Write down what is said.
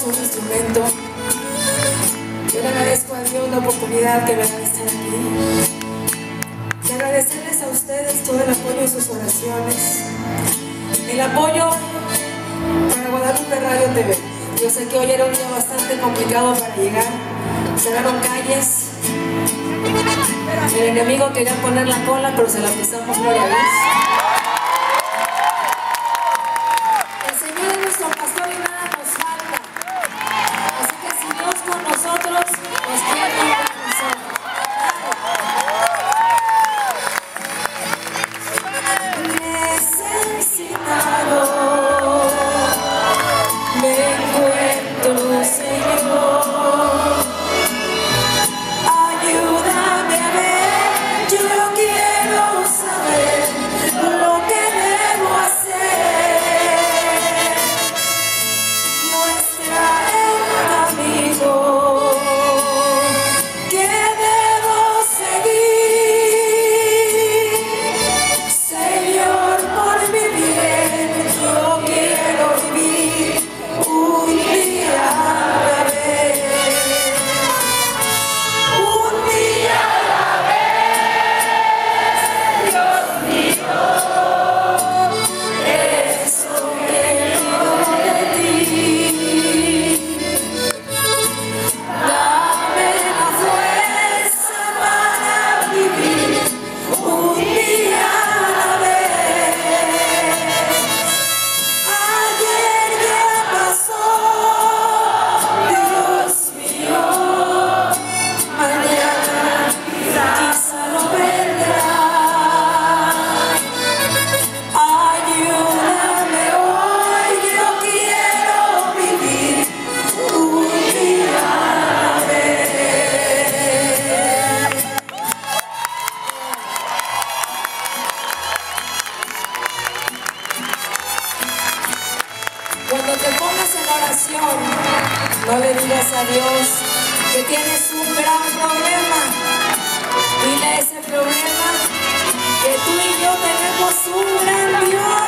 un instrumento. Yo le agradezco a Dios la oportunidad que me da de estar aquí. Y agradecerles a ustedes todo el apoyo y sus oraciones. El apoyo para Guadalupe Radio TV. Yo sé que hoy era un día bastante complicado para llegar. Cerraron calles. El enemigo quería poner la cola, pero se la pisamos gloria a Dios. no le digas a Dios que tienes un gran problema. Dile ese problema que tú y yo tenemos un gran Dios.